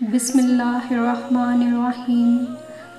बिस्मिल्लाहिर्रहमानिर्रहीम।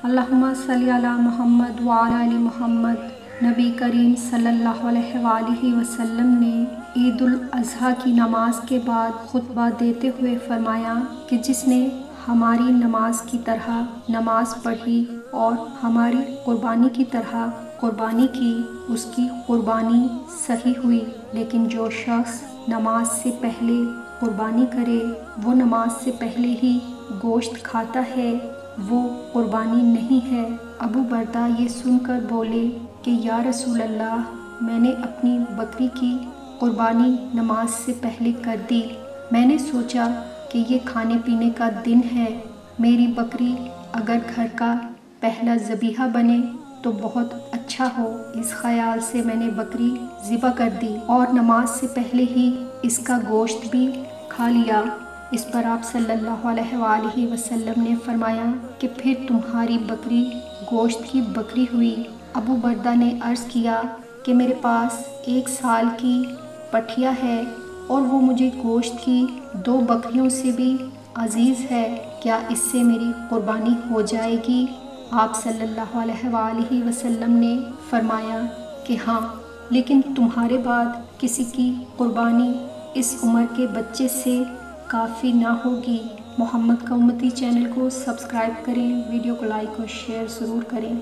अल्लाहुम्मा सल्ली अला मोहम्मद व अला आलि मोहम्मद। नबी करीम सल्लल्लाहु अलैहि वसल्लम ने ईद अज़हा की नमाज़ के बाद खुतबा देते हुए फरमाया कि जिसने हमारी नमाज़ की तरह नमाज़ पढ़ी और हमारी कुर्बानी की तरह कुर्बानी की, उसकी कुर्बानी सही हुई। लेकिन जो शख्स नमाज़ से पहले कुर्बानी करे, वो नमाज़ से पहले ही गोश्त खाता है, वो कुर्बानी नहीं है। अबू बरदा ये सुनकर बोले कि, या रसूल अल्लाह मैंने अपनी बकरी की कुर्बानी नमाज़ से पहले कर दी। मैंने सोचा कि ये खाने पीने का दिन है। मेरी बकरी अगर घर का पहला ज़बीहा बने तो बहुत अच्छा हो। इस ख्याल से मैंने बकरी ज़िबा कर दी और नमाज़ से पहले ही इसका गोश्त भी खा लिया। इस पर आप सल्लल्लाहु अलैहि वसल्लम ने फरमाया कि फिर तुम्हारी बकरी गोश्त की बकरी हुई। अबू बरदा ने अर्ज़ किया कि मेरे पास एक साल की पठिया है। और वो मुझे गोश्त की दो बकरियों से भी अज़ीज़ है। क्या इससे मेरी कुर्बानी हो जाएगी? आप सल्लल्लाहु अलैहि वसल्लम ने फरमाया कि हाँ लेकिन तुम्हारे बाद किसी की कुर्बानी इस उम्र के बच्चे से काफ़ी ना होगी। मोहम्मद का उम्मती चैनल को सब्सक्राइब करें, वीडियो को लाइक और शेयर ज़रूर करें।